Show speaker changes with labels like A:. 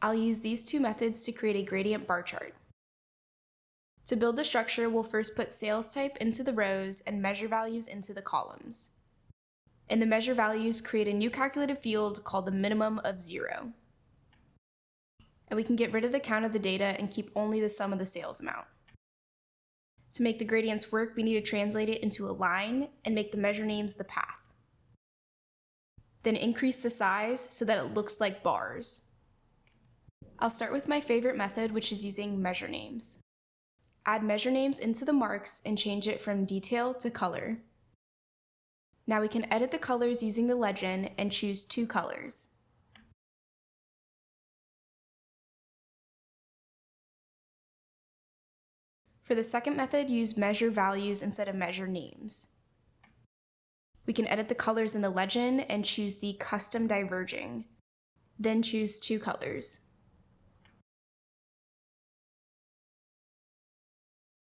A: I'll use these two methods to create a gradient bar chart. To build the structure, we'll first put sales type into the rows and measure values into the columns. In the measure values, create a new calculated field called the minimum of zero. And we can get rid of the count of the data and keep only the sum of the sales amount. To make the gradients work, we need to translate it into a line and make the measure names the path. Then increase the size so that it looks like bars. I'll start with my favorite method, which is using measure names. Add measure names into the marks and change it from detail to color. Now we can edit the colors using the legend and choose two colors. For the second method, use measure values instead of measure names. We can edit the colors in the legend and choose the custom diverging. Then choose two colors.